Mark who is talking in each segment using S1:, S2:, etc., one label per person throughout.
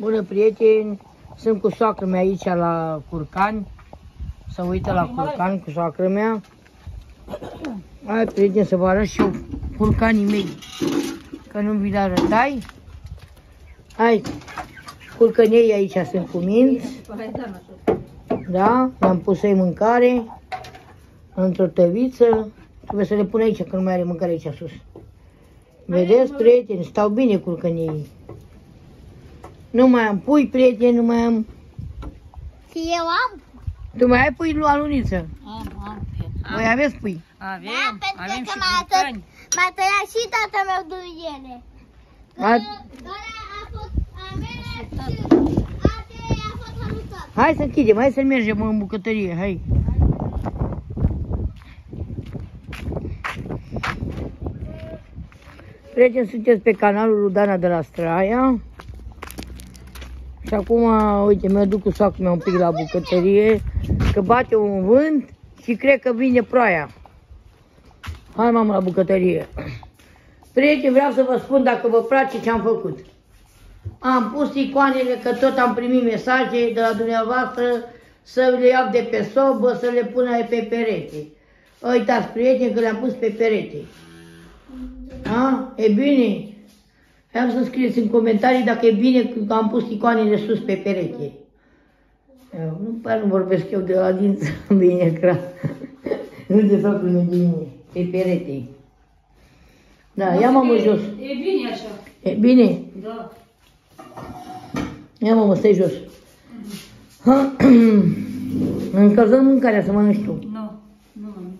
S1: Bună prieteni, sunt cu soacră mea aici la Curcan. Să uită la Curcan cu soacră mea. Hai prieteni să vă arăt și eu curcanii mei. Că nu vi le arătai. Hai, curcănei aici sunt cu minți. Da, le-am pus să mâncare într-o tăviță. Trebuie să le pun aici, că nu mai are mâncare aici sus. Vedeți, prieteni, stau bine curcănii. Nu mai am pui, prieteni, nu mai am...
S2: Și eu am?
S1: Tu mai ai pui lui Aluniță?
S2: Am, am.
S1: Voi aveți pui?
S3: Avem,
S2: Da, pentru
S3: avem
S2: că
S3: și
S2: m-a, tot,
S3: curcani.
S2: m-a tăiat și tatăl meu din ele.
S1: A-
S2: Doar a fost a mea și alte a fost alutat.
S1: Hai să închidem, hai să mergem în bucătărie, hai. Prieteni, sunteți pe canalul lui Dana de la Straia. Și acum, uite, mă duc cu sacul meu un pic la bucătărie, că bate un vânt și cred că vine ploaia. Hai, mamă, la bucătărie. Prieteni, vreau să vă spun dacă vă place ce am făcut. Am pus icoanele că tot am primit mesaje de la dumneavoastră să le iau de pe sobă, să le pun pe perete. Uitați, prieteni, că le-am pus pe perete. A? E bine? Vreau să scrieți în comentarii dacă e bine că am pus icoanele sus pe perete. Eu, nu pare nu vorbesc eu de la dință bine ecran. nu de fapt lumea de mine, pe perete. Da, ia mamă jos.
S3: E bine așa.
S1: E bine?
S3: Da.
S1: Ia mă, stai jos. Încălzăm mâncarea să mănânci tu.
S3: Nu, nu mănânc.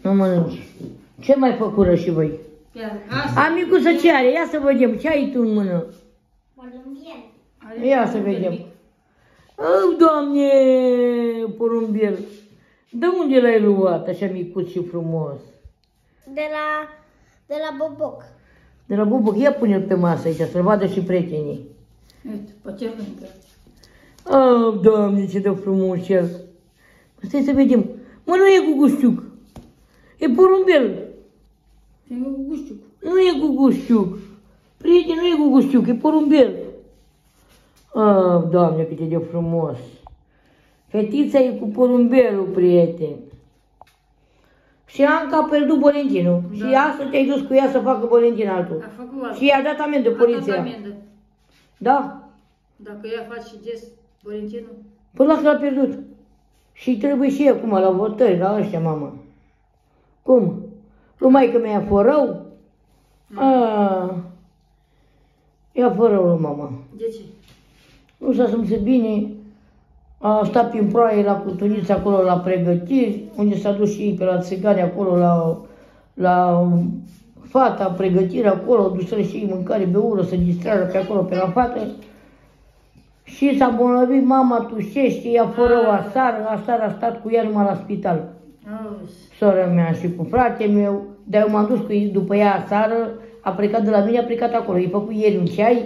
S1: Nu mănânci. Ce mai făcură și voi?
S3: Iar asta
S1: Amicuță ce are? Ia să vedem. Ce ai tu în mână?
S3: are
S1: Ia să vedem. Oh, doamne, porumbiel. De unde l-ai luat așa micuț și frumos?
S2: De la, de la Boboc.
S1: De la bubuc, ia pune-l pe masă aici, să-l vadă și prietenii.
S3: Uite, pe ce mâncă.
S1: Oh, doamne, ce de frumos el. Stai să vedem. Mă, nu e cu gușciuc. E porumbel.
S3: E cu gușciuc.
S1: Nu e cu gușciuc. Prieten, nu e cu gușciuc, e porumbel. Ah, doamne, cât e de frumos. Fetița e cu porumbelul, prieten. Și Anca a pierdut Bolentinul.
S3: Da.
S1: Și astăzi te-ai dus cu ea să facă Bolentin altul.
S3: A făcut asta.
S1: Și i-a dat amendă
S3: A dat
S1: poliția.
S3: amendă.
S1: Da?
S3: Dacă ea face și gest, Valentinul,
S1: Până la l-a pierdut. Și trebuie și acum la votări, la ăștia, mamă. Cum? Lui maică mea fă rău? Ah. Ia fă rău lui mama.
S3: de ce?
S1: Nu s-a simțit bine. A stat prin proaie la Cutunița acolo la pregătiri, unde s-a dus și ei pe la țigani acolo la, la fata, pregătire acolo, dus și ei mâncare, beură, să distrară pe acolo, pe la fată. Și s-a îmbolnăvit mama, tușește, ea fără o asară, asară a stat cu ea numai la spital.
S3: Auzi.
S1: Sora mea și cu fratele meu, dar eu m-am dus cu ei după ea aseară, a plecat de la mine, a plecat acolo. I-a făcut ieri un ceai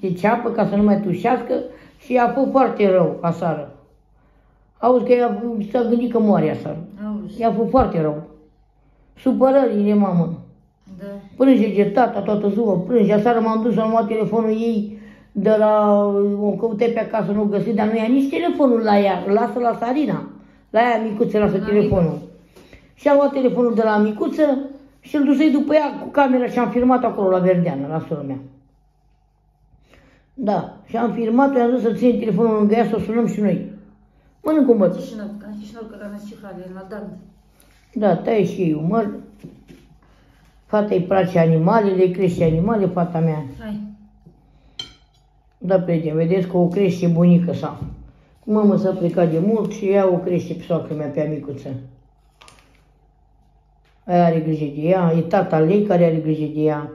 S1: de ceapă ca să nu mai tușească și a fost foarte rău aseară. Auzi că ea s-a gândit că moare aseară.
S3: Auzi.
S1: I-a fost foarte rău. Supărările, mamă.
S3: Da.
S1: Plânge de tata toată ziua, plânge. Aseară m-am dus, am luat telefonul ei de la... O căutai pe acasă, nu o găsit, dar nu ia nici telefonul la ea. Îl lasă la Sarina. La ea micuță lasă
S3: La
S1: telefonul. Și am luat telefonul de la micuță și îl dusei după ea cu camera și am filmat acolo la Verdeană, la sora mea. Da, și am filmat-o, i-am zis să ține telefonul lângă ea să o sunăm și noi. Mănânc un băț.
S3: Chișinău, ca în Chișinău, că la cifrale, la Dan.
S1: Da, tai și ei umăr. Fata îi place animalele, îi crește animale, fata mea.
S3: Hai.
S1: Da, prieteni, vedeți că o crește bunica sa. Mama s-a plecat de mult și ea o crește pe soacră mea, pe amicuță. Aia are grijă de ea, e tata ei care are grijă de ea.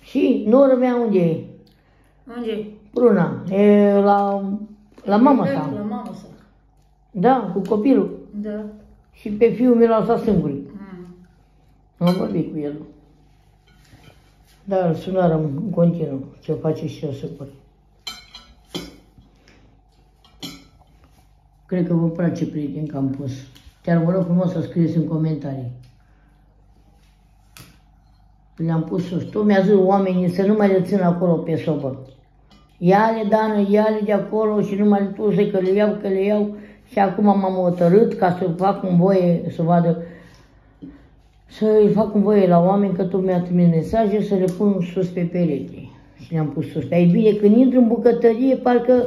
S1: Și nora mea unde e?
S3: Unde?
S1: Bruna, e la, la mama
S3: La
S1: sa.
S3: mama sa.
S1: Da, cu copilul.
S3: Da.
S1: Și pe fiul mi l-a lăsat singur.
S3: Mm.
S1: Am vorbit cu el. Da, îl sunarăm în continuu ce face și el să Cred că vă place, prieteni, că am pus. Chiar vă rog frumos să scrieți în comentarii. Le-am pus sus. Tot mi-a zis oamenii să nu mai le țin acolo pe sobă. Ia-le, Dană, ia-le de acolo și nu mai le tu că le iau, că le iau. Și acum m-am hotărât ca să fac un voie, să vadă, să-i fac un voie la oameni, că tot mi-a trimis mesaje, să le pun sus pe perete. Și le-am pus sus. Dar e bine, când intru în bucătărie, parcă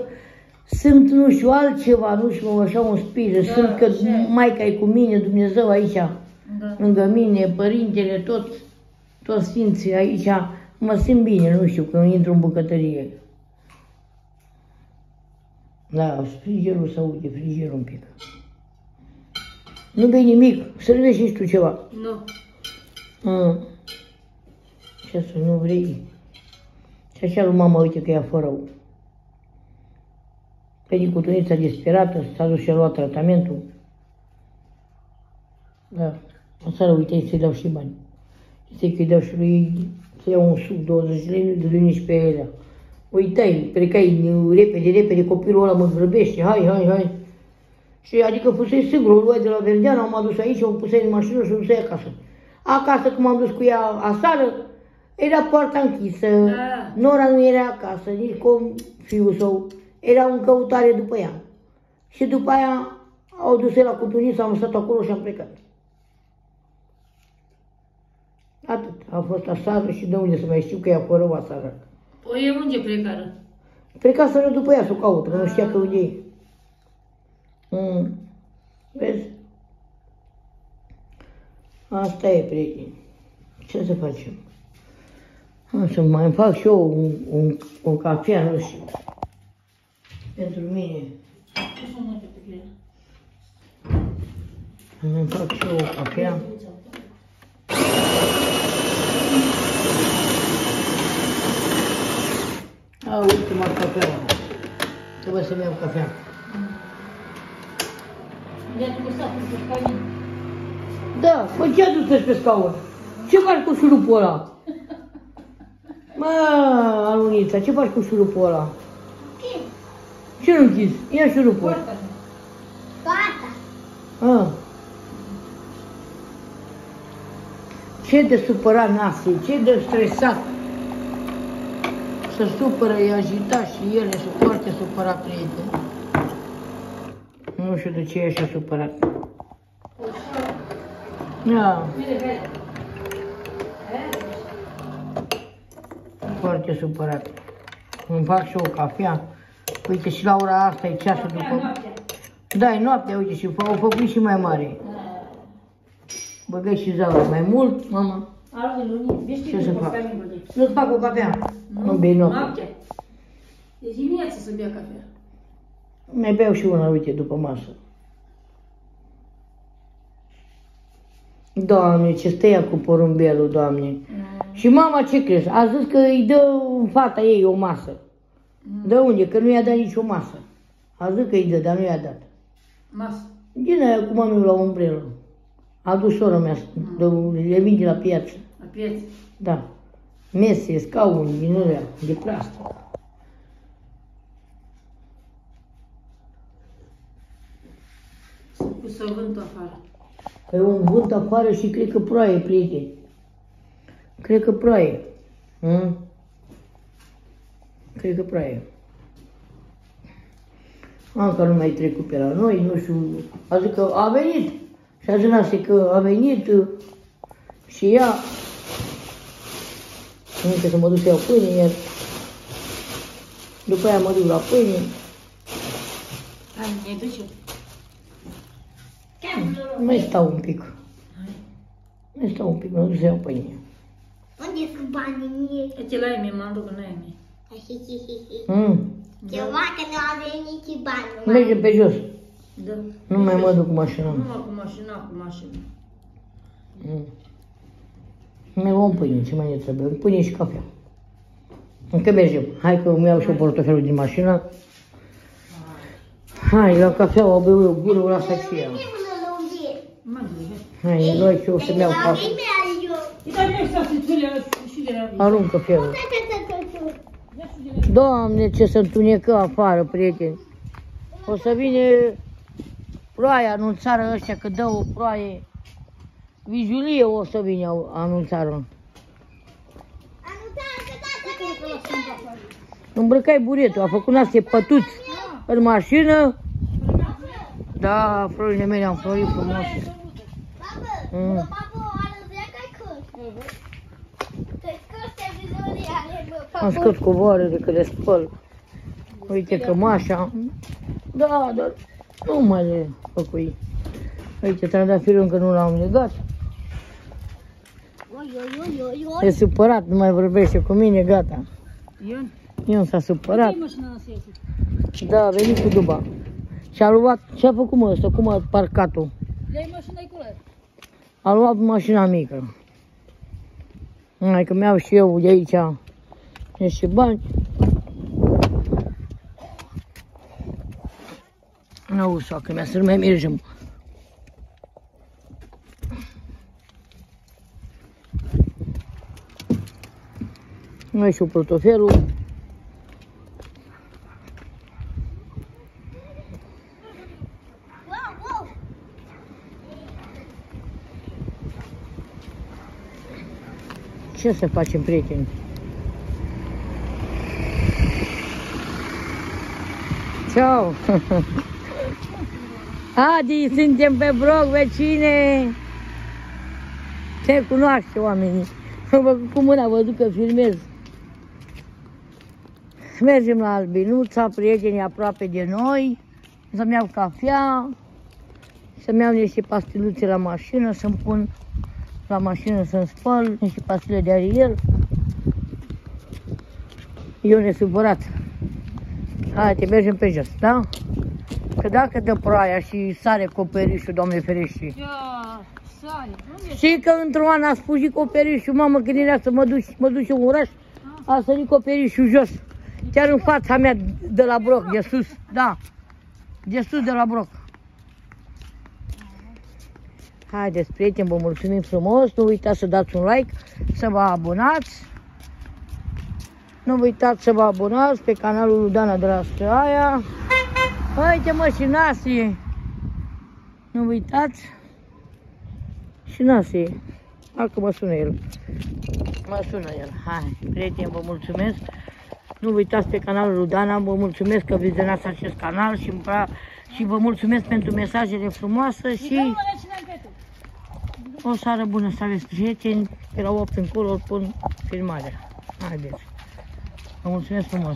S1: sunt, nu știu, altceva, nu știu, așa un spirit,
S3: Da,
S1: sunt că
S3: așa e.
S1: Maica e cu mine, Dumnezeu aici,
S3: Da.
S1: lângă mine, părintele, tot, toți sfinții aici, mă simt bine, nu știu, când intru în bucătărie. Da, frigerul se aude, frigerul un pic. Nu bei nimic, servești și tu ceva.
S3: Nu.
S1: Mm. Ce să nu vrei? Și așa lui mama, uite că e afară. Pe cu tunița disperată, s-a dus și a luat tratamentul. Da. Aseară, uite, să-i dau și bani. Știi că îi dau și lui ei să iau un suc 20 de lei, de liniști pe ele. Uitai, plecai repede, repede, copilul ăla mă grăbește, hai, hai, hai. Și adică fusei sigur, o luai de la Verdeana, m-a dus aici, o pusei în mașină și o dusei acasă. Acasă, când m-am dus cu ea aseară, era poarta închisă,
S3: Da.
S1: Nora nu era acasă, nici cu fiul său, era în căutare după ea. Și după aia au dus la cutuniță, am stat acolo și am plecat. Atât. A fost aseară și de unde să mai știu că e acolo aseară.
S3: O e unde plecară?
S1: Pleca să după ea să o caută, că nu știa pe unde e. Mm. Vezi? Asta e, prieteni. Ce să facem? O să mai fac și eu un, un, o cafea, nu știu. Pentru mine.
S3: Ce sunt multe pe ele?
S1: Îmi fac și eu o cafea. A, ultima cafea. Trebuie să-mi iau cafea.
S3: De tu să pe scaun.
S1: Da, mă, ce aduceți pe scaun? Ce faci cu șurupul ăla? Mă, Alunița, ce faci cu șurupul ăla? Ce nu închis? Ia șurupul.
S3: Poarta.
S2: Gata.
S1: Ah. Ce de supărat Nasi, ce de stresat. Se supără, e agitat și el este foarte supărat, prieten. Nu știu de ce e așa supărat. Da,
S3: Vede, vede.
S1: foarte supărat. Îmi fac și o cafea. Uite, și la ora asta e ceasul
S3: Ia
S1: după...
S3: noaptea.
S1: Da, e noaptea, uite, și au făcut și mai mare. Băgai și zaură mai mult, mama.
S3: Alte luni, vezi
S1: Ce
S3: ce
S1: să
S3: să
S1: fac?
S3: fac?
S1: Nu-ți fac o cafea. Nu bei noaptea.
S3: Noaptea. Deci dimineața să bea cafea.
S1: Mai beau și una, uite, după masă. Doamne, ce stăia cu porumbelul, Doamne. Și mama ce crezi? A zis că îi dă în fata ei o masă. De unde? Că nu i-a dat nicio masă. A zis că îi dă, dar nu i-a dat.
S3: Masă.
S1: Din aia cum am eu la umbrelă. A dus sora mea, de, le vinde la piață.
S3: La piețe.
S1: Da. Mese, scaune, din alea, de plastic.
S3: Să pusă vântul afară.
S1: E un vânt afară și cred că ploaie, prieteni. Cred că ploaie. Hm? Cred că ploaie. Încă nu mai trecut pe la noi, nu știu. A zis că a venit. Și a zis Nase că a venit uh, și ea. Încă să mă duc să iau pâine, iar după aia mă duc la pâine.
S3: Hai, ne ducem.
S1: Mai stau un pic. Mai stau un pic, mă duc să iau pâine.
S2: Unde sunt banii mie?
S3: Uite la Emi, mă duc în Emi.
S1: Mm.
S2: Ceva că nu a venit și bani.
S1: Mergem pe jos.
S3: Da.
S1: Nu mai mă duc cu mașina.
S3: Numai cu mașina, cu mașina.
S1: Mm. Mi luăm pâine, ce mai ne trebuie? Pâine și cafea. Încă mergem. Hai că îmi iau și eu portofelul din mașină. Hai, la cafea o beau eu gură, o las și ea.
S3: Mai duc.
S1: Hai, noi și eu să-mi iau cafea.
S3: E dar nu să se țule și de la
S1: Aruncă felul. Doamne, ce se întunecă afară, prieteni. O să vine ploaia anunțară ăștia că dă o ploaie. Vijulie o să vine anunțară. Îmbrăcai buretul, a făcut naște pătuți în mașină. Da, florile mele am florit frumos. Mm. Am scos covoarele că le spăl. Uite cămașa. Da, dar nu mai le făcui. Uite, trandafirul încă nu l-am legat.
S2: Oi, oi, oi, oi, oi.
S1: E supărat, nu mai vorbește cu mine, gata.
S3: Ion,
S1: Ion s-a supărat.
S3: ce mașina asta este?
S1: Da, a venit cu duba. Și a luat, ce a făcut mă ăsta, cum a parcat-o?
S3: Le-ai mașina acolo?
S1: A luat mașina mică. Mai că mi-au și eu de aici niște bani. Nu, soacă mea, să nu mai mergem. Noi și portofelul.
S2: Wow, wow.
S1: Ce să facem, prieteni? Ciao! Adi, suntem pe blog, vecine! Se cunoaște oamenii. Am făcut cu mâna, vă duc că filmez. Mergem la Albinuța, prietenii aproape de noi, să-mi iau cafea, să-mi iau niște pastiluțe la mașină, să-mi pun la mașină să-mi spăl, niște pastile de ariel. Eu nesupărat. Haide, mergem pe jos, da? Că dacă dă ploaia și sare coperișul, Doamne ferește.
S3: Ia, sare. Unde
S1: Și că într-un an a spujit coperișul, mamă, când era să mă duc, mă duc în oraș, a sărit coperișul jos. Chiar în fața mea, de la broc, de sus, da. De sus, de la broc. Haideți, prieteni, vă mulțumim frumos. Nu uitați să dați un like, să vă abonați. Nu uitați să vă abonați pe canalul lui Dana de la Straia. Uite mă și Nasi. Nu uitați. Și Nasi. Dacă mă sună el. Mă sună el. Hai, prieteni, vă mulțumesc. Nu uitați pe canalul lui Dana. Vă mulțumesc că vizionați acest canal și, îmi pra- și vă mulțumesc pentru mesajele frumoase și...
S3: Dă-mă la cine am pe tu.
S1: O seară bună să aveți prieteni, pe la 8 încolo îl pun filmarea. Haideți. Vă mulțumesc frumos.